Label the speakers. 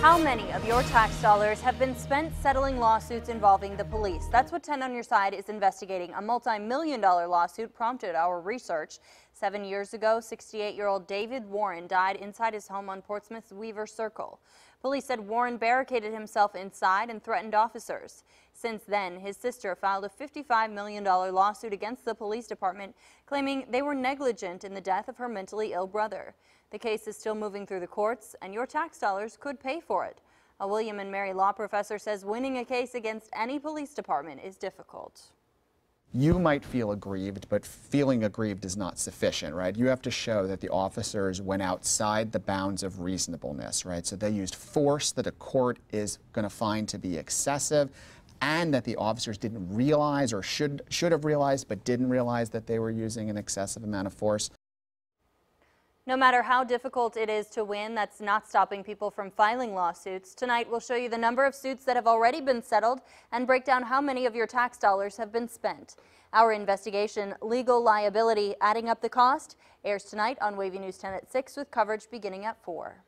Speaker 1: How many of your tax dollars have been spent settling lawsuits involving the police? That's what 10 on your side is investigating. A multi-million dollar lawsuit prompted our research. Seven years ago, 68-year-old David Warren died inside his home on Portsmouth's Weaver Circle. Police said Warren barricaded himself inside and threatened officers. Since then, his sister filed a $55 million lawsuit against the police department, claiming they were negligent in the death of her mentally ill brother. The case is still moving through the courts, and your tax dollars could pay for it. A William and Mary law professor says winning a case against any police department is difficult.
Speaker 2: You might feel aggrieved, but feeling aggrieved is not sufficient, right? You have to show that the officers went outside the bounds of reasonableness, right? So they used force that a court is going to find to be excessive and that the officers didn't realize or should should have realized but didn't realize that they were using an excessive amount of force.
Speaker 1: No matter how difficult it is to win, that's not stopping people from filing lawsuits. Tonight, we'll show you the number of suits that have already been settled and break down how many of your tax dollars have been spent. Our investigation, Legal Liability Adding Up the Cost, airs tonight on Wavy News 10 at 6 with coverage beginning at 4.